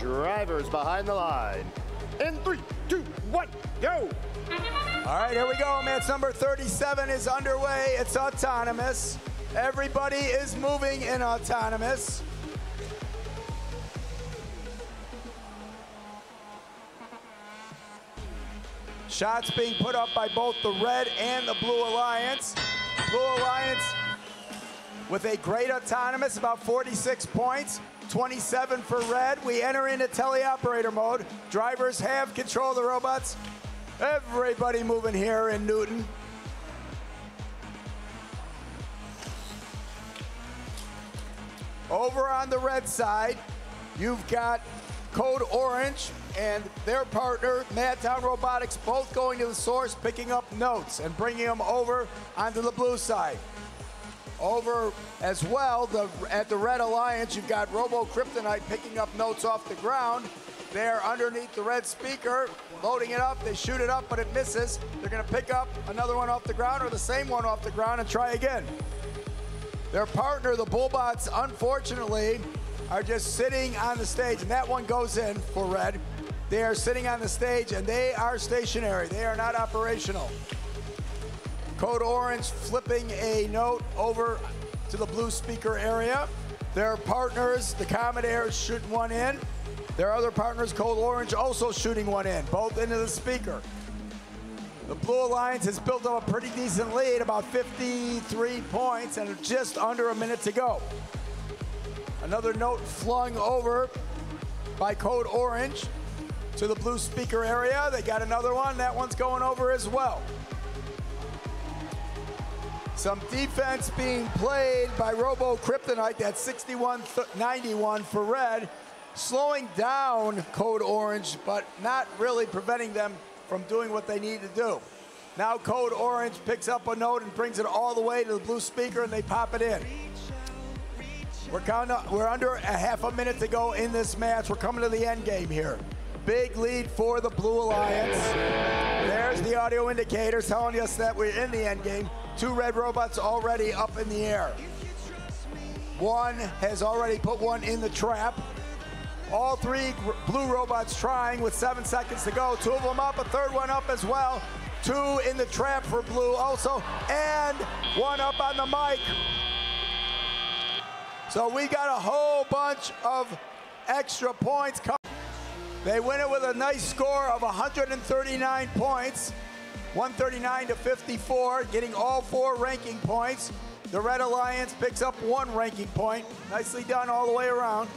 Drivers behind the line. In three, two, one, go! All right, here we go. Match number 37 is underway. It's autonomous. Everybody is moving in autonomous. Shots being put up by both the Red and the Blue Alliance. Blue Alliance with a great autonomous, about 46 points. 27 for Red. We enter into teleoperator mode. Drivers have control of the robots. Everybody moving here in Newton. Over on the red side, you've got Code Orange and their partner, Madtown Robotics, both going to the source, picking up notes and bringing them over onto the blue side. Over as well, the, at the Red Alliance, you've got Robo Kryptonite picking up notes off the ground. They're underneath the red speaker, loading it up. They shoot it up, but it misses. They're going to pick up another one off the ground or the same one off the ground and try again. Their partner, the Bullbots, unfortunately, are just sitting on the stage, and that one goes in for red. They are sitting on the stage, and they are stationary. They are not operational. Code Orange flipping a note over to the blue speaker area. Their partners, the Commodores, shooting one in. Their other partners, Code Orange, also shooting one in, both into the speaker. The Blue Alliance has built up a pretty decent lead, about 53 points, and just under a minute to go. Another note flung over by Code Orange to the blue speaker area. They got another one. That one's going over as well. Some defense being played by Robo Kryptonite. That's 61-91 for red. Slowing down Code Orange, but not really preventing them from doing what they need to do. Now Code Orange picks up a note and brings it all the way to the blue speaker and they pop it in. We're, of, we're under a half a minute to go in this match. We're coming to the end game here. Big lead for the Blue Alliance. There's the audio indicator telling us that we're in the end game. Two red robots already up in the air. One has already put one in the trap. All three blue robots trying with seven seconds to go. Two of them up, a third one up as well. Two in the trap for blue also, and one up on the mic. So we got a whole bunch of extra points coming. They win it with a nice score of 139 points, 139 to 54, getting all four ranking points. The Red Alliance picks up one ranking point. Nicely done all the way around.